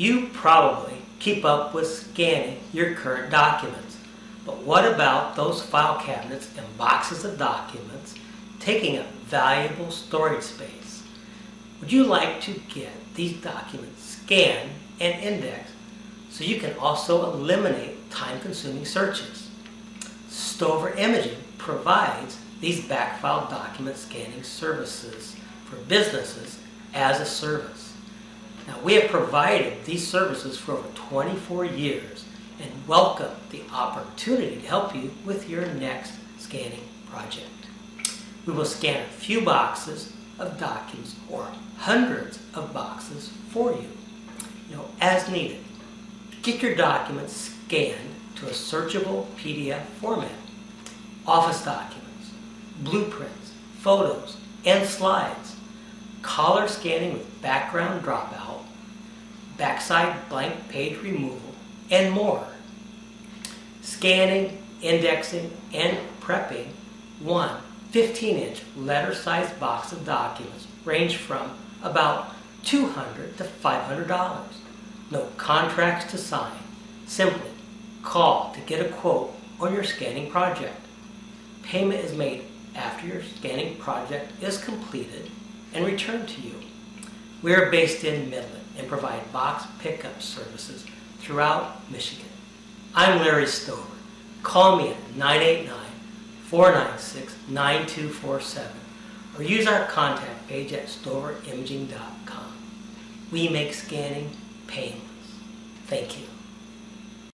You probably keep up with scanning your current documents, but what about those file cabinets and boxes of documents taking up valuable storage space? Would you like to get these documents scanned and indexed so you can also eliminate time-consuming searches? Stover Imaging provides these backfile document scanning services for businesses as a service. Now, we have provided these services for over 24 years and welcome the opportunity to help you with your next scanning project. We will scan a few boxes of documents or hundreds of boxes for you, you know, as needed. Get your documents scanned to a searchable PDF format. Office documents, blueprints, photos, and slides. Color scanning with background dropout, backside blank page removal, and more. Scanning, indexing, and prepping one 15-inch letter-sized box of documents range from about 200 to $500. No contracts to sign. Simply call to get a quote on your scanning project. Payment is made after your scanning project is completed and returned to you. We are based in Midland and provide box pickup services throughout Michigan. I'm Larry Stover. Call me at 989 496 9247 or use our contact page at stoverimaging.com. We make scanning painless. Thank you.